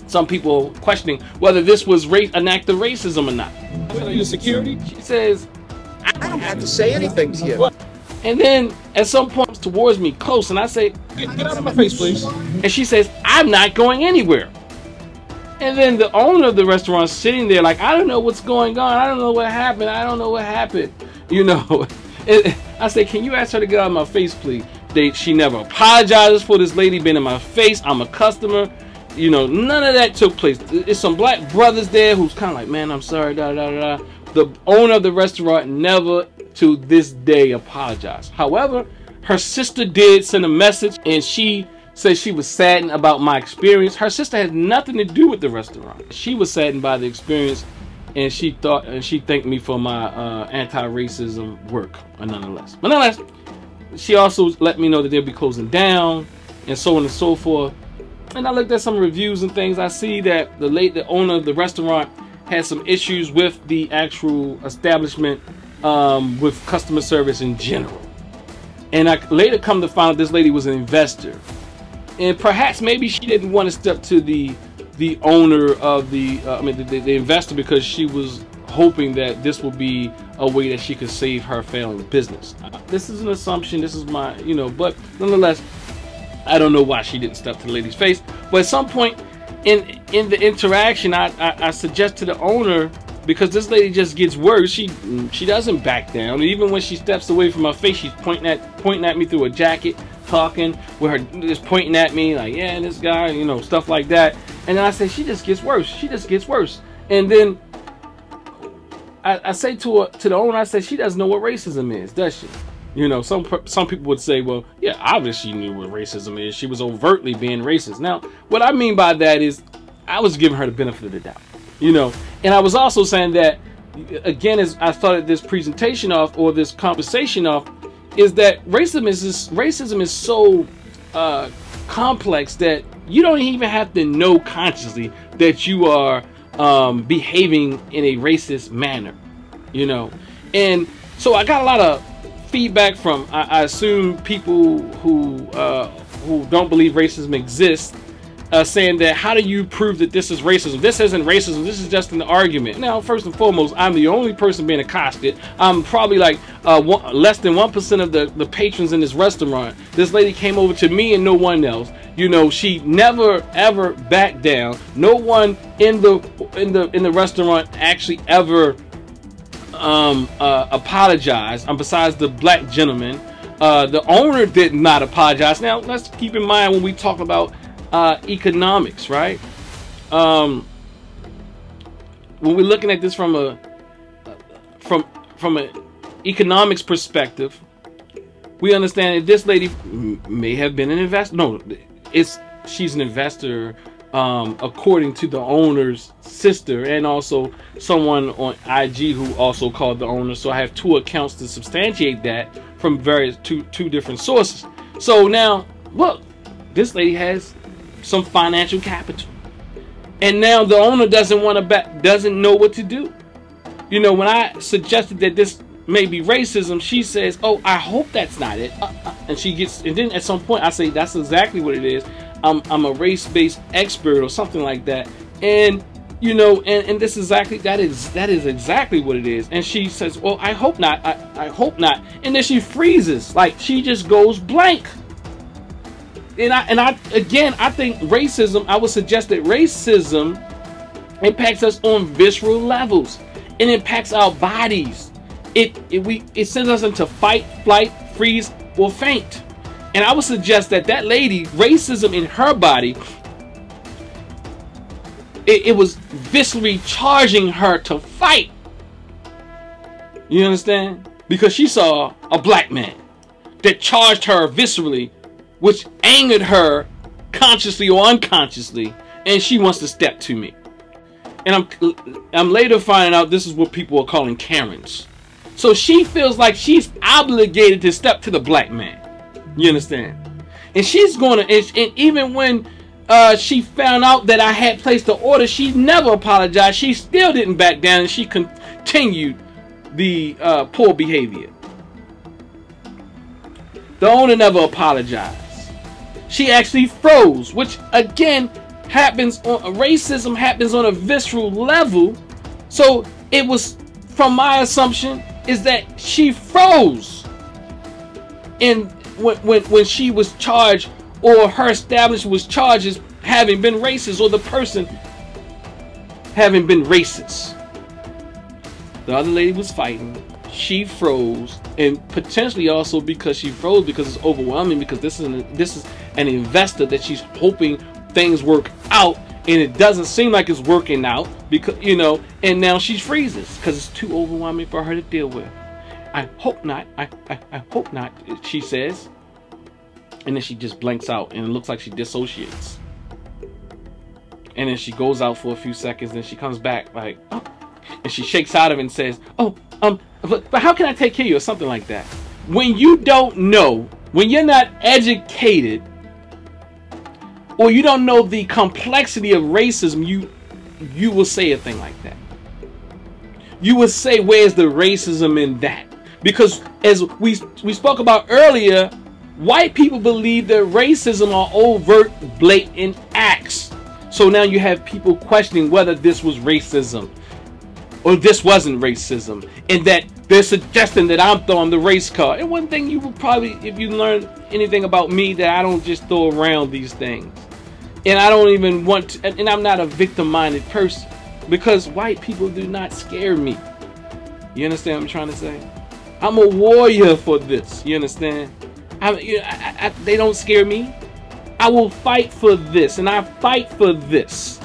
some people questioning whether this was an act of racism or not. Are you security? She says, I don't have to say anything to you. and then at some point towards me close, and I say, Get, get out of my face, please. and she says, I'm not going anywhere. And then the owner of the restaurant sitting there like, I don't know what's going on. I don't know what happened. I don't know what happened. You know, And I say, can you ask her to get out of my face, please? They, she never apologizes for this lady being in my face. I'm a customer. You know, none of that took place. It's some black brothers there who's kind of like, man, I'm sorry, da da da. The owner of the restaurant never to this day apologized. However, her sister did send a message and she said she was saddened about my experience. Her sister had nothing to do with the restaurant. She was saddened by the experience and she thought and she thanked me for my uh, anti-racism work nonetheless. But nonetheless, she also let me know that they'll be closing down and so on and so forth and I looked at some reviews and things. I see that the late the owner of the restaurant had some issues with the actual establishment, um, with customer service in general. And I later come to find out this lady was an investor, and perhaps maybe she didn't want to step to the the owner of the uh, I mean the, the investor because she was hoping that this would be a way that she could save her failing business. Uh, this is an assumption. This is my you know, but nonetheless, I don't know why she didn't step to the lady's face, but at some point in in the interaction, I, I, I suggest to the owner because this lady just gets worse. She she doesn't back down. Even when she steps away from my face, she's pointing at pointing at me through a jacket, talking with her just pointing at me like, yeah, this guy, you know, stuff like that. And then I say she just gets worse. She just gets worse. And then I, I say to her, to the owner, I say she doesn't know what racism is, does she? You know, some some people would say, well, yeah, obviously she knew what racism is. She was overtly being racist. Now, what I mean by that is, I was giving her the benefit of the doubt. You know, and I was also saying that, again, as I started this presentation off or this conversation off, is that racism is racism is so uh, complex that you don't even have to know consciously that you are um, behaving in a racist manner. You know, and so I got a lot of feedback from I, I assume people who uh, who don't believe racism exists, uh, saying that how do you prove that this is racism? This isn't racism. This is just an argument. Now, first and foremost, I'm the only person being accosted. I'm probably like uh, one, less than one percent of the the patrons in this restaurant. This lady came over to me and no one else. You know, she never ever backed down. No one in the in the in the restaurant actually ever um, uh, apologized. Um, besides the black gentleman, uh, the owner did not apologize. Now let's keep in mind when we talk about uh, economics, right? Um, when we're looking at this from a from from an economics perspective, we understand that this lady may have been an investor. No, it's she's an investor um, according to the owner's sister and also someone on IG who also called the owner. So I have two accounts to substantiate that from various two two different sources. So now look, this lady has some financial capital, and now the owner doesn't want to back, doesn't know what to do. You know, when I suggested that this may be racism, she says, "Oh, I hope that's not it," uh, uh, and she gets, and then at some point I say, "That's exactly what it is." I'm, I'm a race-based expert or something like that, and you know, and, and this is exactly that is that is exactly what it is. And she says, "Well, I hope not. I, I hope not." And then she freezes, like she just goes blank. And I and I again, I think racism. I would suggest that racism impacts us on visceral levels. It impacts our bodies. It, it we it sends us into fight, flight, freeze, or faint. And I would suggest that that lady, racism in her body, it, it was viscerally charging her to fight. You understand? Because she saw a black man that charged her viscerally, which angered her consciously or unconsciously, and she wants to step to me. And I'm I'm later finding out this is what people are calling Karens. So she feels like she's obligated to step to the black man. You understand? And she's going to, and, even when uh, she found out that I had placed the order, she never apologized. She still didn't back down, and she continued the uh, poor behavior. The owner never apologized. She actually froze, which again happens on racism happens on a visceral level. So it was, from my assumption, is that she froze. And when, when, when she was charged or her establishment was charged as having been racist or the person having been racist. The other lady was fighting. She froze, and potentially also because she froze because it's overwhelming. Because this is an, this is an investor that she's hoping things work out, and it doesn't seem like it's working out because you know. And now she freezes because it's too overwhelming for her to deal with. I hope not. I, I, I hope not, she says. And then she just blanks out and it looks like she dissociates. And then she goes out for a few seconds, and she comes back like, oh. And she shakes out of it and says, Oh, um, but, but how can I take care of you? Or something like that. When you don't know, when you're not educated, or you don't know the complexity of racism, you you will say a thing like that. You will say, Where's the racism in that? Because as we we spoke about earlier, white people believe that racism are overt, blatant acts. So now you have people questioning whether this was racism or this wasn't racism, and that they're suggesting that I'm throwing the race card. And one thing you will probably, if you learn anything about me, that I don't just throw around these things, and I don't even want to, and I'm not a victim-minded person because white people do not scare me. You understand what I'm trying to say? I'm a warrior for this. You understand? I, you I, I, they don't scare me. I will fight for this, and I fight for this.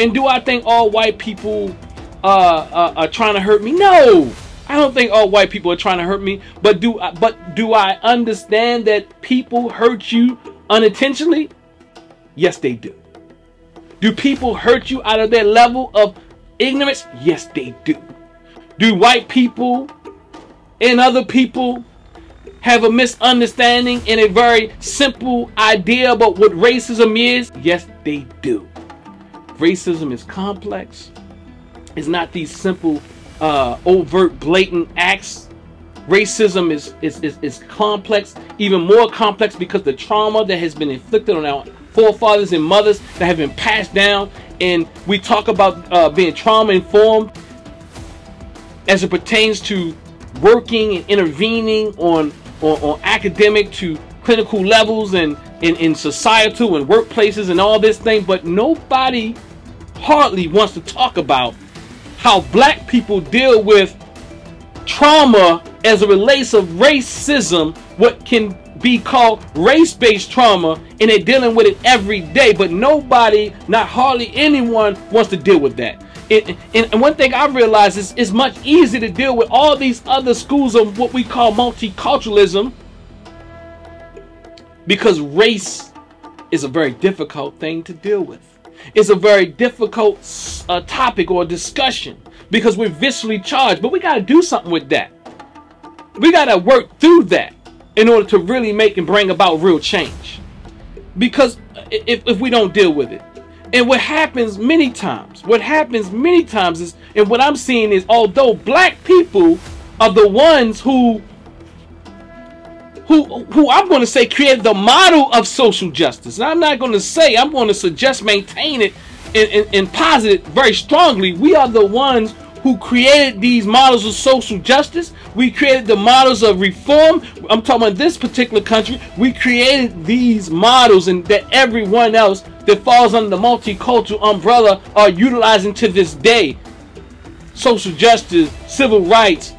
And do I think all white people uh, uh, are trying to hurt me? No, I don't think all white people are trying to hurt me, but do I, but do I understand that people hurt you unintentionally? Yes, they do. Do people hurt you out of their level of ignorance? Yes, they do. Do white people and other people have a misunderstanding and a very simple idea about what racism is? Yes, they do. Racism is complex. It's not these simple, uh, overt, blatant acts. Racism is, is, is, is complex, even more complex because the trauma that has been inflicted on our forefathers and mothers that have been passed down. And we talk about uh, being trauma informed as it pertains to working and intervening on, on, on academic to clinical levels and in, in societal and workplaces and all this thing, but nobody hardly wants to talk about how black people deal with trauma as it relates of racism, what can be called race-based trauma, and they're dealing with it every day. But nobody, not hardly anyone, wants to deal with that. It, and, one thing I realize is it's much easier to deal with all these other schools of what we call multiculturalism because race is a very difficult thing to deal with. It's a very difficult uh, topic or discussion because we're viscerally charged, but we got to do something with that. We got to work through that in order to really make and bring about real change. Because if, if we don't deal with it, and what happens many times, what happens many times is, and what I'm seeing is, although black people are the ones who who who I'm going to say created the model of social justice. And I'm not going to say I'm going to suggest maintain it and, and, and posit it very strongly. We are the ones who created these models of social justice. We created the models of reform. I'm talking about this particular country. We created these models and that everyone else that falls under the multicultural umbrella are utilizing to this day. Social justice, civil rights,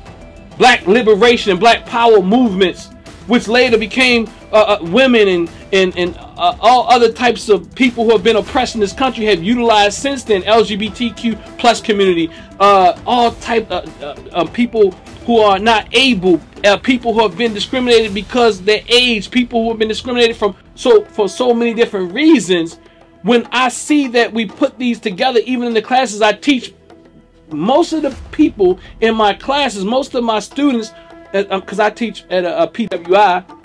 black liberation and black power movements, which later became uh, uh, women and and, and uh, all other types of people who have been oppressed in this country have utilized since then LGBTQ plus community uh, all type of uh, uh, people who are not able people who have been discriminated because their age people who have been discriminated from so for so many different reasons. When I see that we put these together even in the classes I teach most of the people in my classes most of my students because um, I teach at a, a PWI,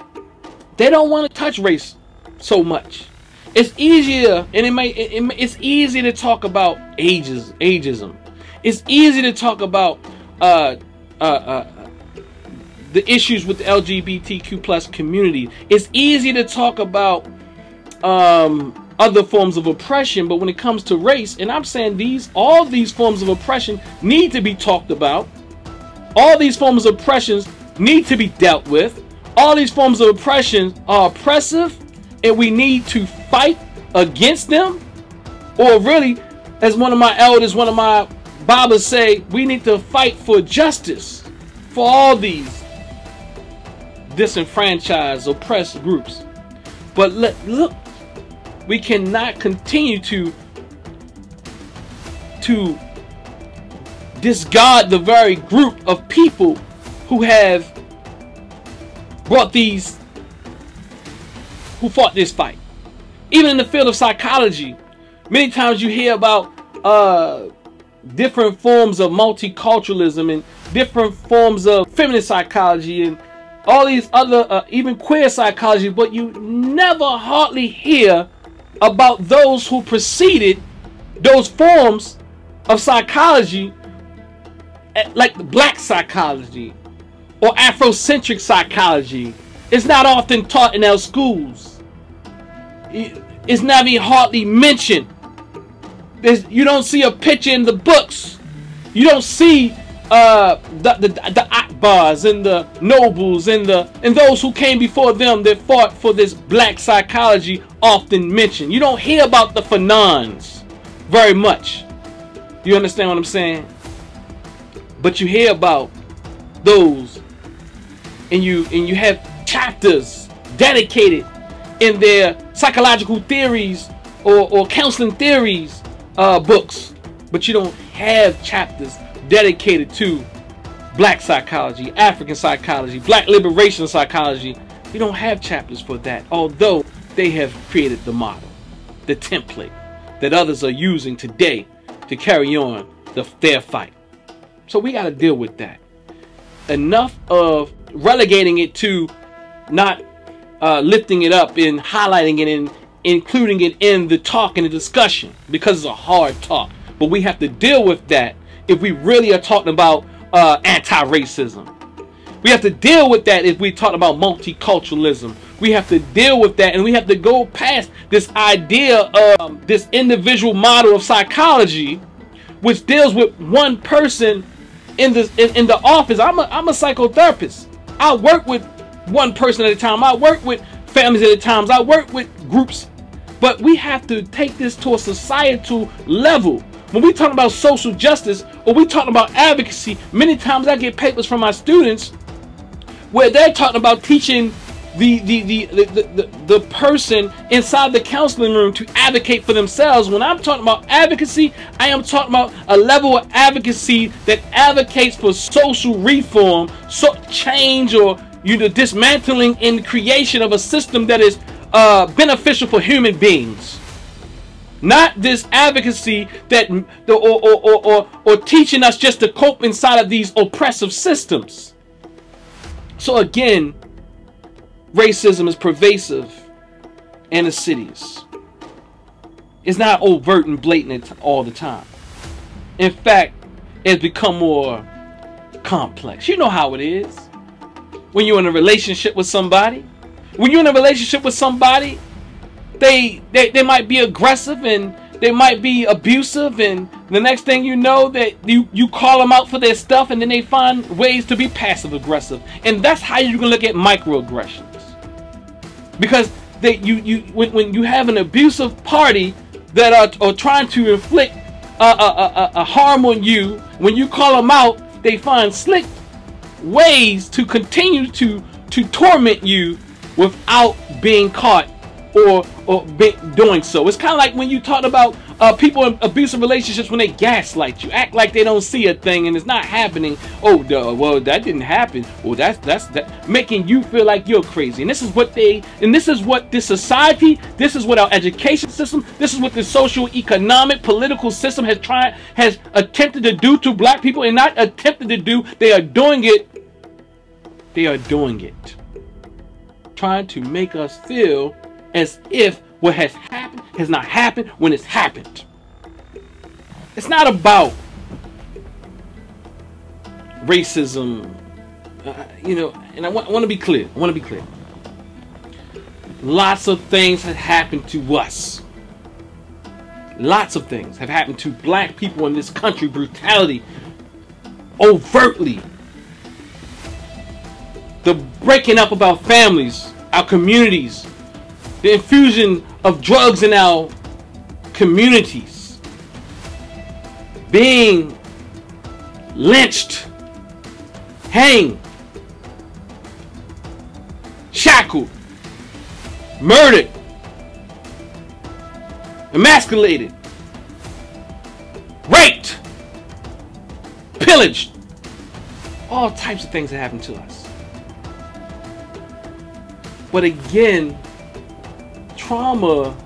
they don't want to touch race so much. It's easier, and it may it, it, it's easy to talk about ages, ageism. It's easy to talk about uh, uh, uh, the issues with the LGBTQ plus community. It's easy to talk about um, other forms of oppression, but when it comes to race, and I'm saying these, all these forms of oppression need to be talked about. All these forms of oppressions need to be dealt with. All these forms of oppression are oppressive, and we need to fight against them. Or really, as one of my elders, one of my Babas say, we need to fight for justice for all these disenfranchised, oppressed groups. But let, look, we cannot continue to to discard the very group of people who have brought these, who fought this fight. Even in the field of psychology, many times you hear about uh, different forms of multiculturalism and different forms of feminist psychology and all these other, uh, even queer psychology, but you never hardly hear about those who preceded those forms of psychology, eh, like black psychology, or Afrocentric psychology is not often taught in our schools. It's not even hardly mentioned. There's, you don't see a picture in the books. You don't see uh, the, the, the Akbars and the nobles and the and those who came before them that fought for this black psychology often mentioned. You don't hear about the Fanons very much. You understand what I'm saying? But you hear about those and you and you have chapters dedicated in their psychological theories or, or counseling theories uh, books, but you don't have chapters dedicated to black psychology, African psychology, black liberation psychology. You don't have chapters for that, although they have created the model, the template that others are using today to carry on the, their fight. So we got to deal with that. Enough of relegating it to not uh, lifting it up and highlighting it and including it in the talk and the discussion because it's a hard talk. But we have to deal with that if we really are talking about uh, anti-racism. We have to deal with that if we talk about multiculturalism. We have to deal with that and we have to go past this idea of um, this individual model of psychology which deals with one person in the in, in the office. I'm a, I'm a psychotherapist. I work with one person at a time. I work with families at a time. I work with groups. But we have to take this to a societal level. When we talk about social justice or we talk about advocacy, many times I get papers from my students where they're talking about teaching the the, the, the, the, person inside the counseling room to advocate for themselves. When I'm talking about advocacy, I am talking about a level of advocacy that advocates for social reform, so change or you know dismantling and creation of a system that is uh, beneficial for human beings. Not this advocacy that or, or, or, or, or teaching us just to cope inside of these oppressive systems. So again, racism is pervasive in the cities. It's not overt and blatant all the time. In fact, it's become more complex. You know how it is. When you're in a relationship with somebody, when you're in a relationship with somebody, they they, they might be aggressive and they might be abusive and the next thing you know that you you call them out for their stuff and then they find ways to be passive aggressive and that's how you can look at microaggressions because they you you when, when you have an abusive party that are, are trying to inflict a, a, a, a harm on you when you call them out they find slick ways to continue to to torment you without being caught or or be, doing so. It's kind of like when you talk about uh, people in abusive relationships when they gaslight you, act like they don't see a thing and it's not happening. Oh, duh, well that didn't happen. Well, that's that's that making you feel like you're crazy. And this is what they and this is what this society, this is what our education system, this is what the social, economic, political system has tried has attempted to do to black people and not attempted to do. They are doing it. They are doing it. Trying to make us feel as if what has happened has not happened when it's happened. It's not about racism, uh, you know, and I want, I want to be clear. I want to be clear. Lots of things have happened to us. Lots of things have happened to black people in this country. Brutality, overtly. The breaking up of our families, our communities, the infusion of drugs in our communities, being lynched, hanged, shackled, murdered, emasculated, raped, pillaged, all types of things that happen to us. But again, trauma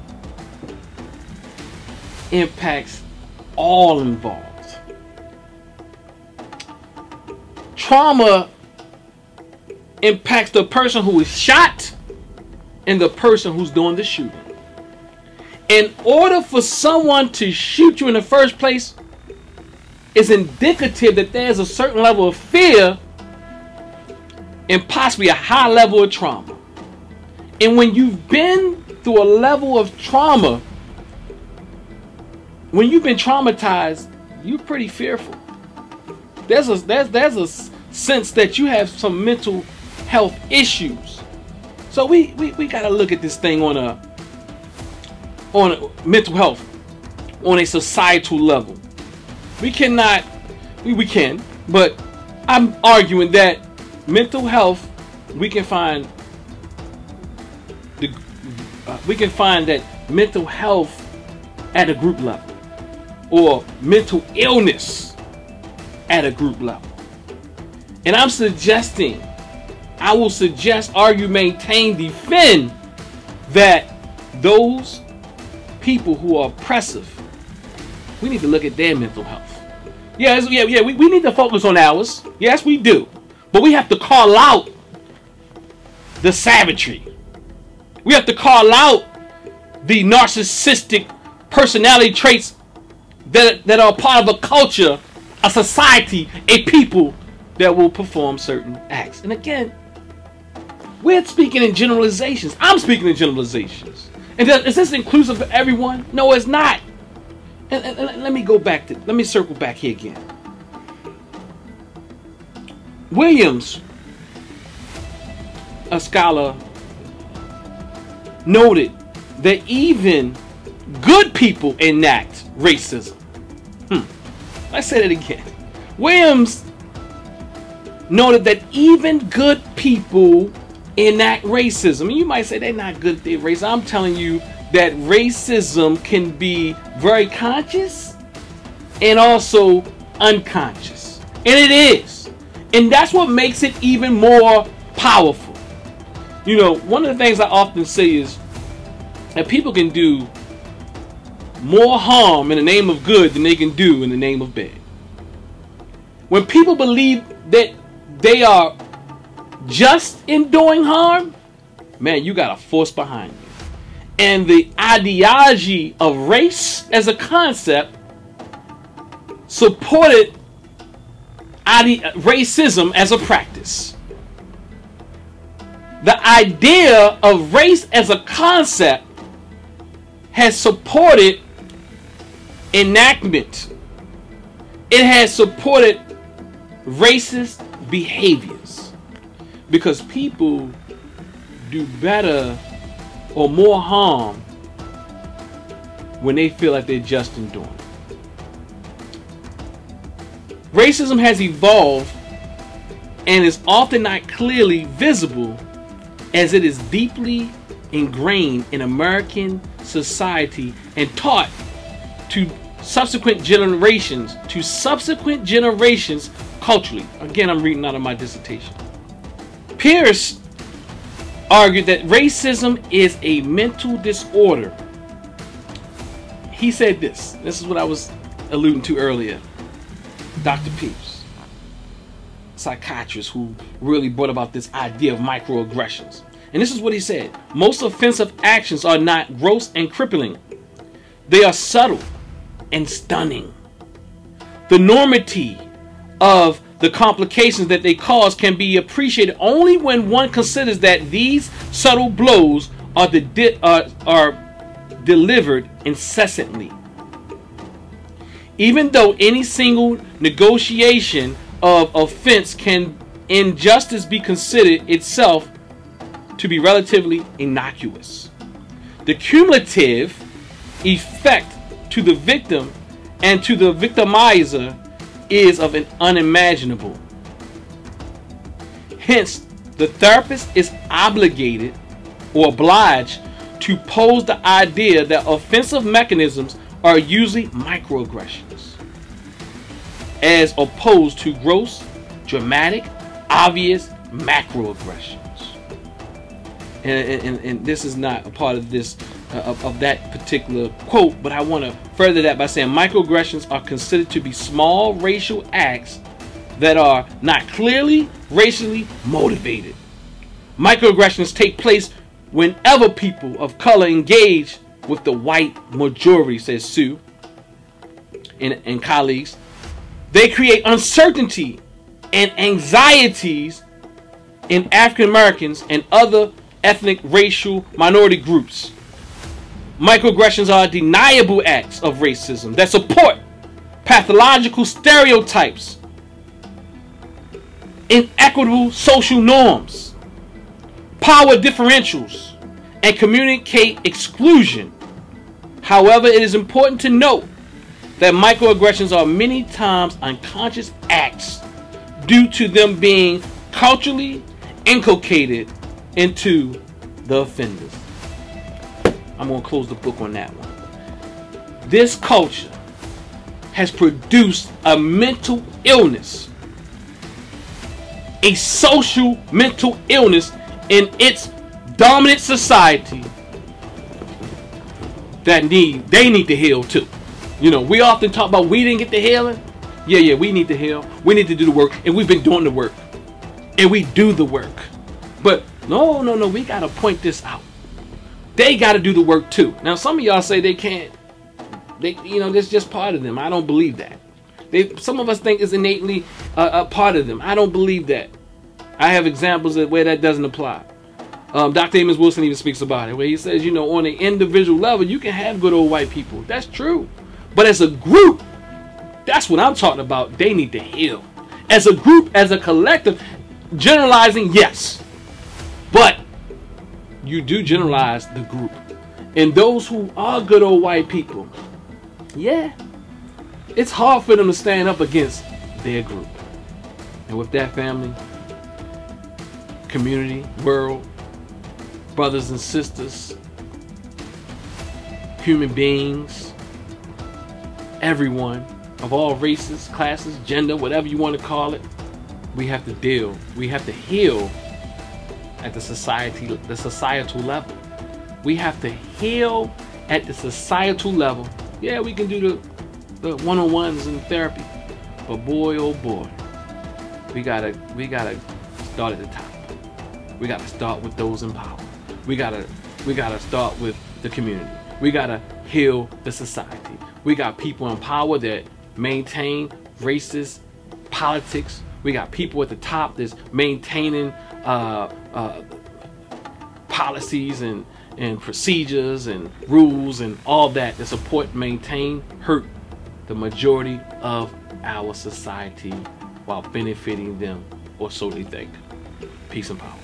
impacts all involved. Trauma impacts the person who is shot and the person who's doing the shooting. In order for someone to shoot you in the first place, it's indicative that there's a certain level of fear and possibly a high level of trauma. And when you've been through a level of trauma, when you've been traumatized, you're pretty fearful. There's a there's there's a sense that you have some mental health issues. So we we, we gotta look at this thing on a on a, mental health on a societal level. We cannot we, we can, but I'm arguing that mental health we can find uh, we can find that mental health at a group level or mental illness at a group level. And I'm suggesting, I will suggest, argue, maintain, defend that those people who are oppressive, we need to look at their mental health. Yes, yeah, yeah, we, we need to focus on ours. Yes, we do. But we have to call out the savagery. We have to call out the narcissistic personality traits that, that are part of a culture, a society, a people that will perform certain acts. And again, we're speaking in generalizations. I'm speaking in generalizations. And is this inclusive for everyone? No, it's not. And, and- and let me go back to, let me circle back here again. Williams, a scholar, noted that even good people enact racism. Hmm. Let's say that again. Williams noted that even good people enact racism. You might say they're not good at their race. I'm telling you that racism can be very conscious and also unconscious. And it is. And that's what makes it even more powerful. You know, one of the things I often say is that people can do more harm in the name of good than they can do in the name of bad. When people believe that they are just in doing harm, man, you got a force behind you. And the ideology of race as a concept supported racism as a practice. The idea of race as a concept has supported enactment. It has supported racist behaviors because people do better or more harm when they feel like they're just in doing. Racism has evolved and is often not clearly visible as it is deeply ingrained in American society and taught to subsequent generations to subsequent generations culturally. Again, I'm reading out of my dissertation. Pierce argued that racism is a mental disorder. He said this. This is what I was alluding to earlier. Dr. Pierce, psychiatrist who really brought about this idea of microaggressions. And this is what he said Most offensive actions are not gross and crippling, they are subtle and stunning. The enormity of the complications that they cause can be appreciated only when one considers that these subtle blows are, the di- uh, are delivered incessantly. Even though any single negotiation of offense can in justice be considered itself to be relatively innocuous. The cumulative effect to the victim and to the victimizer is of an unimaginable. Hence, the therapist is obligated or obliged to pose the idea that offensive mechanisms are usually microaggressions, as opposed to gross, dramatic, obvious macroaggressions. And, and, and this is not a part of this uh, of, of that particular quote, but I want to further that by saying microaggressions are considered to be small racial acts that are not clearly racially motivated. Microaggressions take place whenever people of color engage with the white majority, says Sue and, and colleagues. They create uncertainty and anxieties in African Americans and other ethnic racial minority groups. Microaggressions are deniable acts of racism that support pathological stereotypes, inequitable social norms, power differentials, and communicate exclusion. However, it is important to note that microaggressions are many times unconscious acts due to them being culturally inculcated into the offenders. I'm going to close the book on that one. This culture has produced a mental illness a social mental illness in its dominant society that need they need to heal too. You know, we often talk about we didn't get the healing. Yeah, yeah, we need to heal. We need to do the work, and we've been doing the work, and we do the work. But no, no, no, we gotta point this out. They gotta do the work too. Now, some of y'all say they can't. They, you know, that's just part of them. I don't believe that. They, some of us think it's innately uh, a part of them. I don't believe that. I have examples of where that doesn't apply. Um, Dr. Amos Wilson even speaks about it, where he says, you know, on an individual level, you can have good old white people. That's true. But as a group, that's what I'm talking about. They need to heal. As a group, as a collective, generalizing, yes. But you do generalize the group. And those who are good old white people, yeah, it's hard for them to stand up against their group. And with that family, community, world, brothers and sisters, human beings, everyone of all races, classes, gender, whatever you want to call it, we have to deal. We have to heal at the society, the societal level. We have to heal at the societal level. Yeah, we can do the, the one-on-ones and therapy, but boy, oh boy, we gotta we gotta start at the top. We gotta start with those in power. We gotta we gotta start with the community. We gotta heal the society. We got people in power that maintain racist politics. We got people at the top that's maintaining uh, uh, policies and, and procedures and rules and all that to support, maintain, hurt the majority of our society while benefiting them, or so they think. Peace and power.